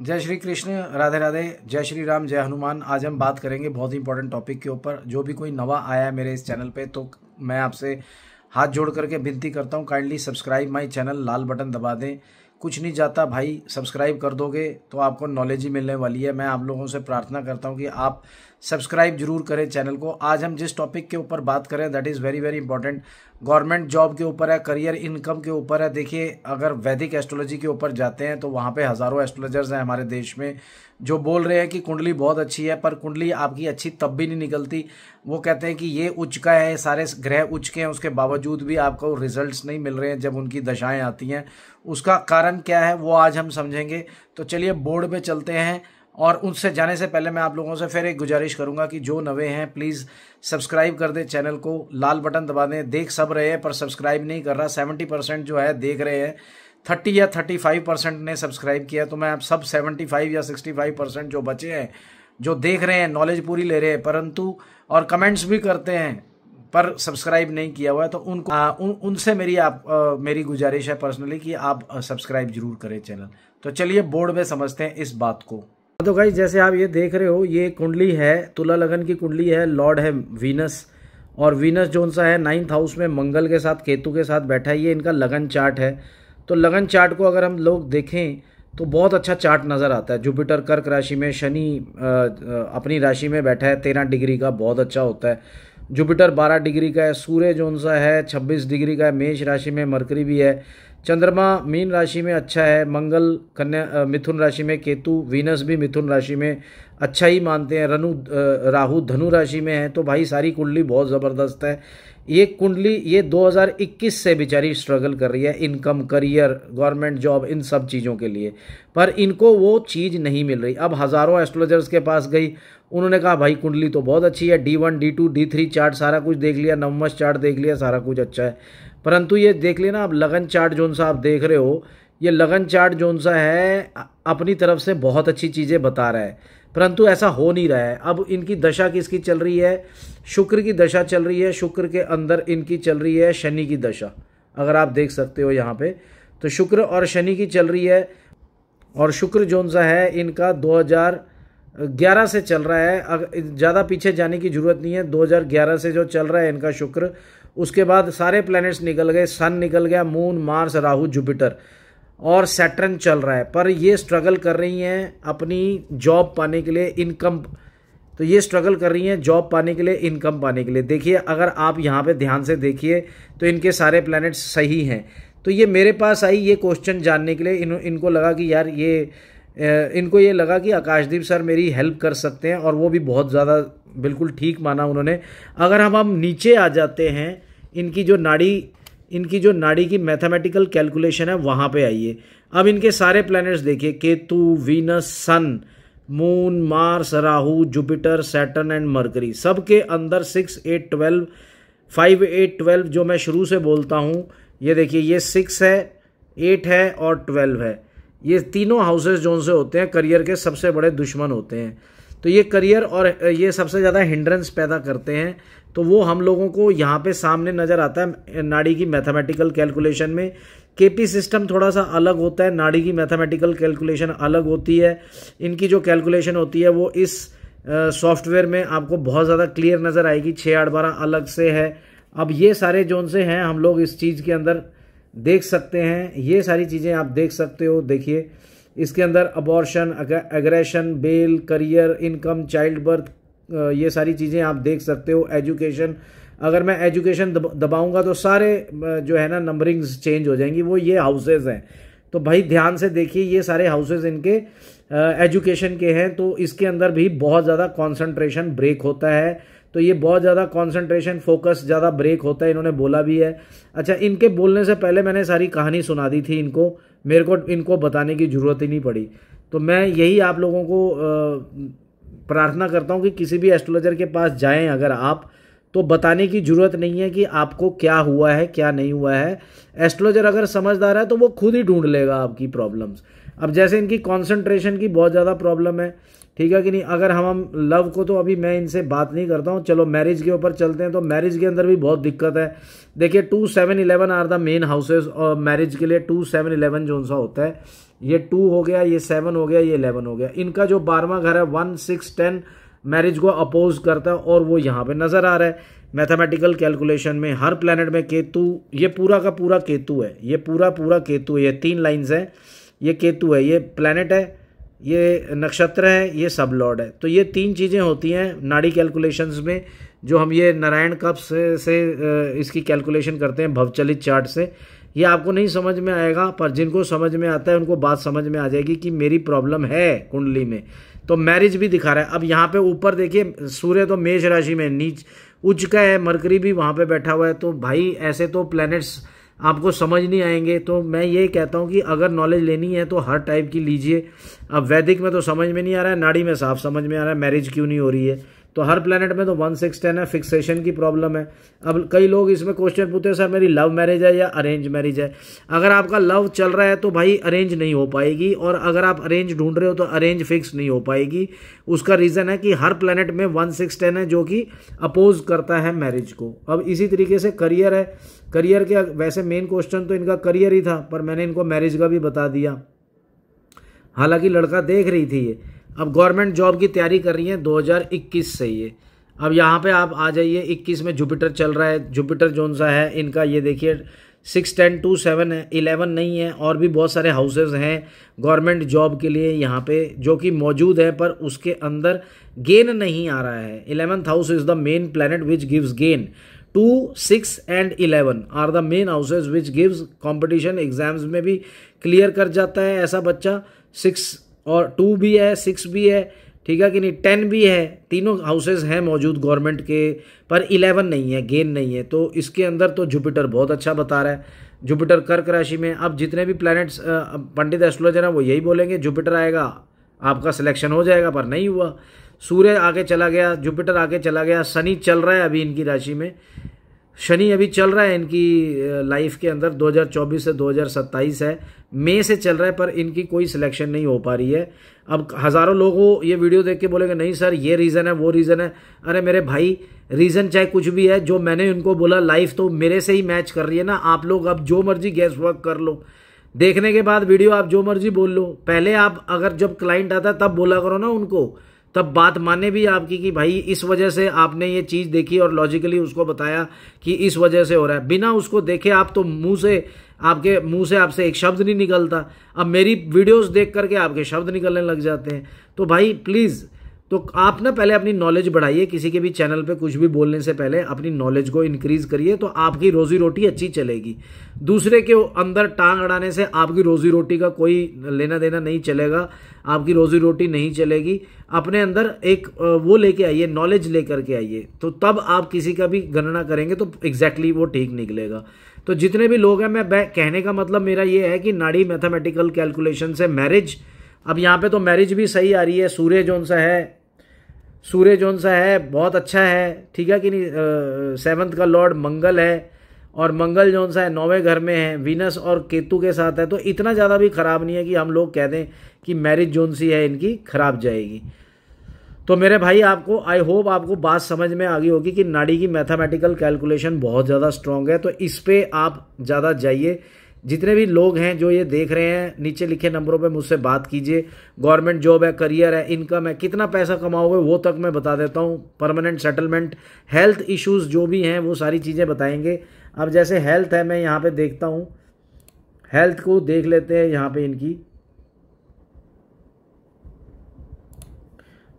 जय श्री कृष्ण, राधे राधे, जय श्री राम, जय हनुमान। आज हम बात करेंगे बहुत ही इंपॉर्टेंट टॉपिक के ऊपर। जो भी कोई नवा आया है मेरे इस चैनल पे तो मैं आपसे हाथ जोड़ करके विनती करता हूँ काइंडली सब्सक्राइब माई चैनल लाल बटन दबा दें। कुछ नहीं जाता भाई सब्सक्राइब कर दोगे तो आपको नॉलेज ही मिलने वाली है। मैं आप लोगों से प्रार्थना करता हूँ कि आप सब्सक्राइब ज़रूर करें चैनल को। आज हम जिस टॉपिक के ऊपर बात करें that is very very important government job के ऊपर है करियर इनकम के ऊपर है। देखिए, अगर वैदिक एस्ट्रोलॉजी के ऊपर जाते हैं तो वहाँ पर हज़ारों एस्ट्रोलॉजर्स हैं हमारे देश में। जो बोल रहे हैं कि कुंडली बहुत अच्छी है, पर कुंडली आपकी अच्छी तब भी नहीं निकलती। वो कहते हैं कि ये उच्च का है, सारे ग्रह उच्च के हैं, उसके बावजूद भी आपको रिजल्ट्स नहीं मिल रहे हैं जब उनकी दशाएँ आती हैं। उसका कारण क्या है, वो आज हम समझेंगे। तो चलिए, बोर्ड पे चलते हैं और उनसे जाने से पहले मैं आप लोगों से फिर एक गुजारिश करूँगा कि जो नवे हैं प्लीज़ सब्सक्राइब कर दें चैनल को। लाल बटन दबा दें। देख सब रहे हैं, पर सब्सक्राइब नहीं कर रहा। सेवेंटी परसेंट जो है, देख रहे हैं। थर्टी या थर्टी फाइव परसेंट ने सब्सक्राइब किया तो मैं आप सब सेवेंटी फाइव या सिक्सटी फाइव परसेंट जो बचे हैं जो देख रहे हैं नॉलेज पूरी ले रहे हैं परंतु और कमेंट्स भी करते हैं पर सब्सक्राइब नहीं किया हुआ है तो उनको आ, उन, उनसे मेरी आप आ, मेरी गुजारिश है पर्सनली कि आप सब्सक्राइब ज़रूर करें चैनल तो चलिए बोर्ड में समझते हैं इस बात को। तो गाइज़ जैसे आप ये देख रहे हो ये कुंडली है तुला लगन की कुंडली है लॉर्ड है वीनस और वीनस जोन सा है नाइन्थ हाउस में मंगल के साथ केतु के साथ बैठा है ये इनका लगन चार्ट है। तो लगन चार्ट को अगर हम लोग देखें तो बहुत अच्छा चार्ट नज़र आता है। जुपिटर कर्क राशि में शनि अपनी राशि में बैठा है, तेरह डिग्री का, बहुत अच्छा होता है। जुपिटर बारह डिग्री का है सूर्य जोन सा है, छब्बीस डिग्री का है, मेष राशि में मरकरी भी है। चंद्रमा मीन राशि में अच्छा है, मंगल, कन्या मिथुन राशि में केतु, वीनस भी मिथुन राशि में अच्छा ही मानते हैं। रनु राहु, धनु राशि में है तो भाई सारी कुंडली बहुत ज़बरदस्त है। ये कुंडली ये 2021 से बेचारी स्ट्रगल कर रही है इनकम करियर गवर्नमेंट जॉब इन सब चीज़ों के लिए। पर इनको वो चीज़ नहीं मिल रही। अब हज़ारों एस्ट्रोलॉजर्स के पास गई। उन्होंने कहा, भाई, कुंडली तो बहुत अच्छी है। D one D two D three chart सारा कुछ देख लिया। नवमस चार्ट देख लिया, सारा कुछ अच्छा है। परंतु ये देख लेना आप लगन चार्ट जोन सा आप देख रहे हो, ये लगन चार्ट जोन सा है अपनी तरफ़ से बहुत अच्छी चीज़ें बता रहा है। परंतु ऐसा हो नहीं रहा है। अब इनकी दशा किसकी चल रही है? शुक्र की दशा चल रही है, शुक्र के अंदर इनकी चल रही है, शनि की दशा। अगर आप देख सकते हो यहाँ पे तो शुक्र और शनि की चल रही है, और शुक्र जोन सा है, इनका 2011 से चल रहा है। ज़्यादा पीछे जाने की ज़रूरत नहीं है 2011 से जो चल रहा है इनका शुक्र, उसके बाद सारे प्लैनेट्स निकल गए सन निकल गया मून मार्स राहु जुपिटर और सैटर्न चल रहा है पर ये स्ट्रगल कर रही हैं अपनी जॉब पाने के लिए इनकम तो ये स्ट्रगल कर रही हैं जॉब पाने के लिए इनकम पाने के लिए। देखिए अगर आप यहाँ पे ध्यान से देखिए तो इनके सारे प्लैनेट्स सही हैं। तो ये मेरे पास आई ये क्वेश्चन जानने के लिए। इन, इनको लगा कि यार ये इनको ये लगा कि आकाशदीप सर मेरी हेल्प कर सकते हैं और वो भी बहुत ज़्यादा बिल्कुल ठीक माना उन्होंने। अगर हम हम नीचे आ जाते हैं इनकी जो नाड़ी इनकी जो नाड़ी की मैथमेटिकल कैलकुलेशन है, वहाँ पे आइए। अब इनके सारे प्लैनेट्स देखिए, Ketu, Venus, sun moon Mars Rahu Jupiter Saturn and Mercury सबके अंदर six eight twelve five eight twelve जो मैं शुरू से बोलता हूँ, ये देखिए, ये सिक्स है एट है और ट्वेल्व है। ये तीनों हाउसेस जोन से होते हैं करियर के सबसे बड़े दुश्मन होते हैं। तो ये करियर और ये सबसे ज़्यादा हिंड्रेंस पैदा करते हैं। तो वो हम लोगों को यहाँ पे सामने नज़र आता है, नाड़ी की मैथमेटिकल कैलकुलेशन में। केपी सिस्टम थोड़ा सा अलग होता है, नाड़ी की मैथमेटिकल कैलकुलेशन अलग होती है। इनकी जो कैलकुलेशन होती है, वो इस सॉफ्टवेयर में आपको बहुत ज़्यादा क्लियर नज़र आएगी। छः आठ बारह अलग से है। अब ये सारे जोन से हैं, हम लोग इस चीज़ के अंदर देख सकते हैं। ये सारी चीज़ें आप देख सकते हो, देखिए। इसके अंदर abortion aggression bail career income child birth ये सारी चीज़ें आप देख सकते हो एजुकेशन अगर मैं एजुकेशन दबाऊँगा तो सारे जो है ना नंबरिंग्स चेंज हो जाएँगी, वो ये हाउसेज हैं। तो भाई ध्यान से देखिए, ये सारे हाउसेज इनके एजुकेशन के हैं तो इसके अंदर भी बहुत ज़्यादा कॉन्सेंट्रेशन ब्रेक होता है। तो ये बहुत ज़्यादा कॉन्सेंट्रेशन फोकस ज़्यादा ब्रेक होता है, इन्होंने बोला भी है। अच्छा इनके बोलने से पहले मैंने सारी कहानी सुना दी थी इनको। मेरे को, इनको बताने की ज़रूरत ही नहीं पड़ी। तो मैं यही आप लोगों को प्रार्थना करता हूँ कि किसी भी एस्ट्रोलॉजर के पास जाएँ अगर आप तो बताने की ज़रूरत नहीं है कि आपको क्या हुआ है, क्या नहीं हुआ है। एस्ट्रोलॉजर अगर समझदार है तो वो खुद ही ढूंढ लेगा आपकी प्रॉब्लम्स अब जैसे इनकी कॉन्सेंट्रेशन की बहुत ज़्यादा प्रॉब्लम है, ठीक है कि नहीं? अगर हम हम लव को तो अभी मैं इनसे बात नहीं करता हूँ। चलो मैरिज के ऊपर चलते हैं तो मैरिज के अंदर भी बहुत दिक्कत है। देखिए two seven eleven are the main houses और मैरिज के लिए टू सेवन इलेवन जो सा होता है, ये टू हो गया, ये सेवन हो गया, ये इलेवन हो गया। इनका जो बारहवा घर है वन सिक्स टेन मैरिज को अपोज करता है और वो यहाँ पे नज़र आ रहा है। मैथमेटिकल कैलकुलेशन में, हर प्लेनेट में केतु, ये पूरा का पूरा केतु है। ये पूरा पूरा केतु है। ये तीन लाइन्स हैं। ये केतु है ये प्लेनेट है ये नक्षत्र है ये सब लॉर्ड है। तो ये तीन चीज़ें होती हैं नाड़ी कैलकुलेशंस में जो हम ये नारायण कप से, से इसकी कैलकुलेशन करते हैं भवचलित चार्ट से। ये आपको नहीं समझ में आएगा पर जिनको समझ में आता है उनको बात समझ में आ जाएगी कि मेरी प्रॉब्लम है कुंडली में। तो मैरिज भी दिखा रहा है। अब यहाँ पे ऊपर देखिए सूर्य तो मेष राशि में नीच उच्च का है मरकरी भी वहाँ पे बैठा हुआ है। तो भाई ऐसे तो प्लैनेट्स आपको समझ नहीं आएँगे तो मैं ये कहता हूँ कि अगर नॉलेज लेनी है तो हर टाइप की लीजिए। अब वैदिक में तो समझ में नहीं आ रहा है, नाड़ी में साफ़ समझ में आ रहा है मैरिज क्यों नहीं हो रही है? तो हर प्लेनेट में तो वन सिक्स टेन है फिक्सेशन की प्रॉब्लम है। अब कई लोग इसमें क्वेश्चन पूछते हैं, सर, मेरी लव मैरिज है या अरेंज मैरिज है? अगर आपका लव चल रहा है तो भाई अरेंज नहीं हो पाएगी, और अगर आप अरेंज ढूंढ रहे हो तो अरेंज फिक्स नहीं हो पाएगी। उसका रीज़न है कि हर प्लेनेट में वन सिक्स टेन है, जो कि अपोज करता है मैरिज को। अब इसी तरीके से करियर है। करियर के वैसे मेन क्वेश्चन तो इनका करियर ही था, पर मैंने इनको मैरिज का भी बता दिया। हालाँकि लड़का देख रही थी ये। अब गवर्नमेंट जॉब की तैयारी कर रही है 2021 से ये। अब यहाँ पे आप आ जाइए 21 में जुपिटर चल रहा है। जुपिटर जोन सा है, इनका ये देखिए, सिक्स टेन टू सेवन है, इलेवन नहीं है, और भी बहुत सारे हाउसेज हैं गवर्नमेंट जॉब के लिए यहाँ पे, जो कि मौजूद है, पर उसके अंदर गेन नहीं आ रहा है। Eleventh house is the main planet which gives gain. Two, six and eleven are the main houses which gives competition. Exams में भी क्लियर कर जाता है ऐसा बच्चा। सिक्स और टू भी है, सिक्स भी है, ठीक है कि नहीं? टेन भी है। तीनों हाउसेज हैं मौजूद गवर्नमेंट के, पर इलेवन नहीं है गेन नहीं है। तो इसके अंदर तो जुपिटर बहुत अच्छा बता रहा है। जुपिटर कर्क राशि में, अब जितने भी प्लैनेट्स पंडित एस्ट्रोलॉजर हैं, वो यही बोलेंगे जुपिटर आएगा, आपका सिलेक्शन हो जाएगा, पर नहीं हुआ। सूर्य आगे चला गया जुपिटर आगे चला गया, शनि चल रहा है अभी इनकी राशि में। शनि अभी चल रहा है इनकी लाइफ के अंदर 2024 से 2027 है। मई से चल रहा है, पर इनकी कोई सिलेक्शन नहीं हो पा रही है। अब हज़ारों लोगों ये वीडियो देख के बोलेंगे, नहीं सर, ये रीज़न है, वो रीज़न है। अरे मेरे भाई रीज़न चाहे कुछ भी है, जो मैंने उनको बोला लाइफ तो मेरे से ही मैच कर रही है ना। आप लोग अब जो मर्ज़ी गैस वर्क कर लो। देखने के बाद वीडियो आप जो मर्ज़ी बोल लो। पहले आप अगर जब क्लाइंट आता तब बोला करो ना उनको। तब बात माने भी आपकी कि भाई, इस वजह से आपने ये चीज़ देखी और लॉजिकली उसको बताया कि इस वजह से हो रहा है। बिना उसको देखे आप तो मुँह से, आपके मुँह से आपसे एक शब्द नहीं निकलता। अब मेरी वीडियोस देख करके आपके शब्द निकलने लग जाते हैं। तो भाई प्लीज़ तो आप ना पहले अपनी नॉलेज बढ़ाइए, किसी के भी चैनल पे कुछ भी बोलने से पहले अपनी नॉलेज को इंक्रीज करिए तो आपकी रोजी रोटी अच्छी चलेगी। दूसरे के अंदर टांग अड़ाने से आपकी रोजी रोटी का कोई लेना देना नहीं चलेगा, आपकी रोजी रोटी नहीं चलेगी। अपने अंदर एक वो लेके आइए नॉलेज लेकर के आइए। तो तब आप किसी का भी गणना करेंगे तो एग्जैक्टली exactly वो ठीक निकलेगा। तो जितने भी लोग हैं, मैं कहने का मतलब मेरा ये है कि नाड़ी मैथमेटिकल कैलकुलेशन से मैरिज अब यहाँ पे तो मैरिज भी सही आ रही है। सूर्य जोन सा है, सूर्य जोन सा है, बहुत अच्छा है। ठीक है कि नहीं? सेवन्थ का लॉर्ड मंगल है और मंगल जोन सा है, नौवें घर में है। वीनस और केतु के साथ है तो इतना ज़्यादा भी ख़राब नहीं है कि हम लोग कह दें कि मैरिज जोन सी है, इनकी खराब जाएगी। तो मेरे भाई, आपको आई होप आपको बात समझ में आ गई होगी कि नाड़ी की मैथमेटिकल कैलकुलेशन बहुत ज़्यादा स्ट्रांग है। तो इस पर आप ज़्यादा जाइए। जितने भी लोग हैं जो ये देख रहे हैं, नीचे लिखे नंबरों पे मुझसे बात कीजिए। गवर्नमेंट जॉब है, करियर है, इनकम है, कितना पैसा कमाओगे वो तक मैं बता देता हूँ। परमानेंट सेटलमेंट, हेल्थ इश्यूज़ जो भी हैं, वो सारी चीज़ें बताएँगे। अब जैसे हेल्थ है, मैं यहाँ पे देखता हूँ। हेल्थ को देख लेते हैं यहाँ पे इनकी।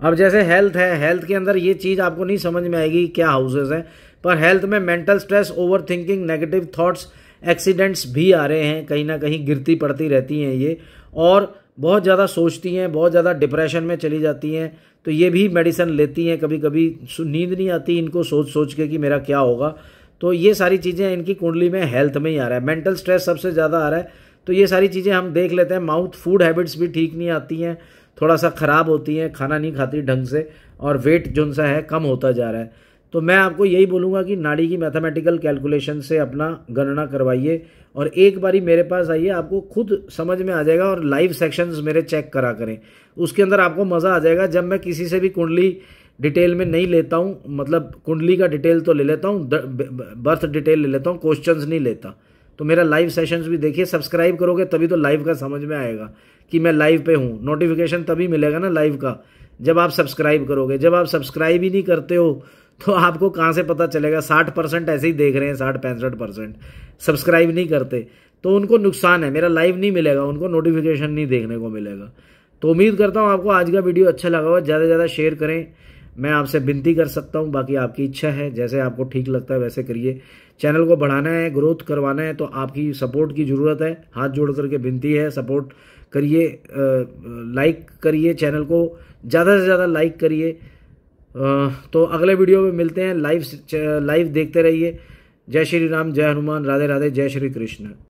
अब जैसे हेल्थ है, हेल्थ के अंदर ये चीज़ आपको नहीं समझ में आएगी क्या हाउसेज हैं। पर हेल्थ में mental stress over thinking negative thoughts accidents भी आ रहे हैं, कहीं ना कहीं गिरती पड़ती रहती हैं ये, और बहुत ज़्यादा सोचती हैं, बहुत ज़्यादा डिप्रेशन में चली जाती हैं तो ये भी मेडिसिन लेती हैं कभी कभी नींद नहीं आती इनको सोच सोच के कि मेरा क्या होगा तो ये सारी चीज़ें इनकी कुंडली में हेल्थ में ही आ रहा है। मेंटल स्ट्रेस सबसे ज़्यादा आ रहा है तो ये सारी चीज़ें हम देख लेते हैं माउथ फ़ूड हैबिट्स भी ठीक नहीं आती हैं, थोड़ा सा ख़राब होती हैं, खाना नहीं खाती ढंग से, और वेट जो सा है कम होता जा रहा है। तो मैं आपको यही बोलूँगा कि नाड़ी की मैथमेटिकल कैलकुलेशन से अपना गणना करवाइए और एक बारी मेरे पास आइए, आपको खुद समझ में आ जाएगा और लाइव सेक्शंस मेरे चेक करा करें। उसके अंदर आपको मज़ा आ जाएगा। जब मैं किसी से भी कुंडली डिटेल में नहीं लेता हूँ मतलब कुंडली का डिटेल तो ले लेता हूँ बर्थ डिटेल ले लेता हूँ क्वेश्चंस नहीं लेता। तो मेरा लाइव सेशंस भी देखिए सब्सक्राइब करोगे तभी तो लाइव का समझ में आएगा कि मैं लाइव पे हूँ। नोटिफिकेशन तभी मिलेगा ना लाइव का, जब आप सब्सक्राइब करोगे। जब आप सब्सक्राइब ही नहीं करते हो तो आपको कहाँ से पता चलेगा? साठ परसेंट ऐसे ही देख रहे हैं, साठ पैंसठ परसेंट। सब्सक्राइब नहीं करते। तो उनको नुकसान है। मेरा लाइव नहीं मिलेगा, उनको नोटिफिकेशन नहीं देखने को मिलेगा। तो उम्मीद करता हूँ आपको आज का वीडियो अच्छा लगा हुआ ज़्यादा से ज़्यादा शेयर करें। मैं आपसे विनती कर सकता हूँ, बाकी आपकी इच्छा है। जैसे आपको ठीक लगता है, वैसे करिए। चैनल को बढ़ाना है ग्रोथ करवाना है तो आपकी सपोर्ट की ज़रूरत है। हाथ जोड़ करके विनती है सपोर्ट करिए लाइक करिए चैनल को। ज़्यादा से ज़्यादा लाइक करिए। तो अगले वीडियो में मिलते हैं। लाइव लाइव देखते रहिए। जय श्री राम, जय हनुमान। राधे राधे, जय श्री कृष्ण।